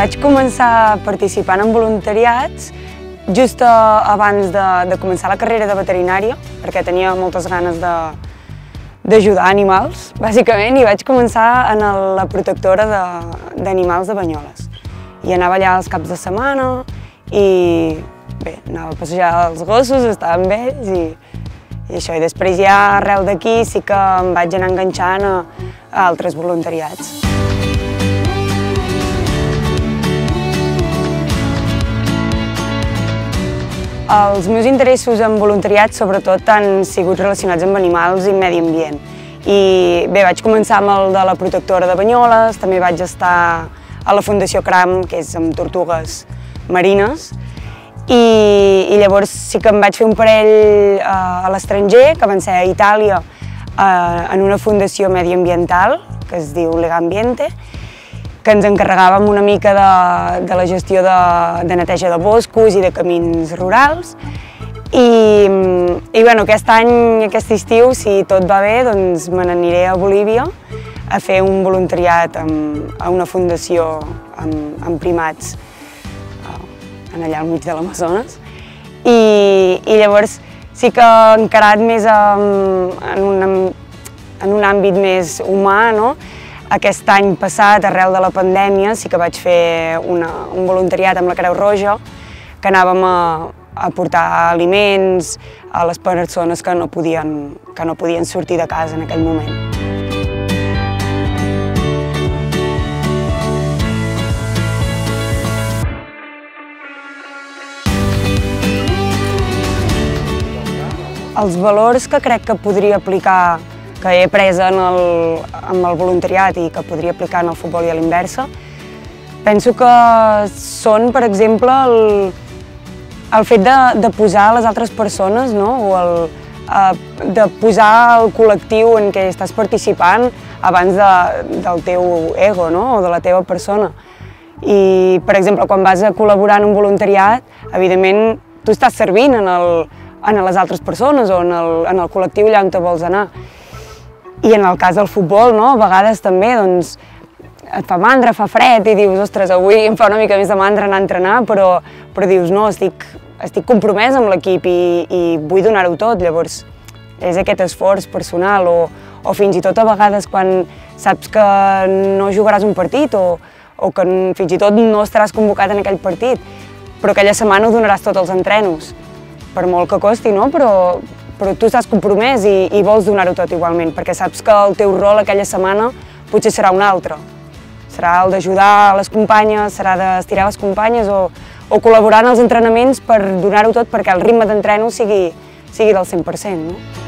Vaig començar participant en voluntariats just abans de, de començar la carrera de veterinària, perquè tenia moltes ganes d'ajudar animals, bàsicament, i vaig començar en el, la protectora d'animals de, de Banyoles. I anava allà els caps de setmana i bé, anava a passejar els gossos, estava amb ells i, i això. I després ja arrel d'aquí sí que em vaig anar enganxant a, a altres voluntariats. Els meus interessos en voluntariat sobretot han sigut relacionats amb animals i medi ambient. I bé, vaig començar amb el de la protectora de Banyoles, també vaig estar a la Fundació CRAM, que és amb tortugues marines, i, i llavors sí que em vaig fer un parell eh, a l'estranger, que van ser a Itàlia, eh, en una fundació mediambiental, que es diu Legambiente, que ens encarregàvem una mica de, de la gestió de, de neteja de boscos i de camins rurals. I, i bueno, aquest any, aquest estiu, si tot va bé, doncs me n'aniré a Bolívia a fer un voluntariat amb, a una fundació amb, amb primats eh, en allà al mig de l'Amazones. I, I llavors sí que encarat més en, en, un, en un àmbit més humà, no? Aquest any passat, arrel de la pandèmia, sí que vaig fer una, un voluntariat amb la Creu Roja, que anàvem a, a portar aliments a les persones que no, podien, que no podien sortir de casa en aquell moment. Els valors que crec que podria aplicar que he après en el, en el voluntariat i que podria aplicar en el futbol i a l'inversa. Penso que són, per exemple, el, el fet de, de posar les altres persones, no? o el, eh, de posar el col·lectiu en què estàs participant abans de, del teu ego no? o de la teva persona. I, per exemple, quan vas a col·laborar en un voluntariat, evidentment tu estàs servint en, el, en les altres persones o en el, en el col·lectiu allà on te vols anar. I en el cas del futbol, no? a vegades també doncs, et fa mandra, fa fred i dius, ostres, avui em fa una mica més de mandra anar a entrenar, però, però dius, no, estic, estic compromès amb l'equip i, i vull donar-ho tot, llavors és aquest esforç personal o, o fins i tot a vegades quan saps que no jugaràs un partit o, o que fins i tot no estaràs convocat en aquell partit, però aquella setmana ho donaràs tots els entrenos, per molt que costi, no? però, però tu estàs compromès i, i vols donar-ho tot igualment, perquè saps que el teu rol aquella setmana potser serà un altre. Serà el d'ajudar les companyes, serà d'estirar les companyes o, o col·laborar en els entrenaments per donar-ho tot perquè el ritme d'entreno sigui, sigui del 100%. No?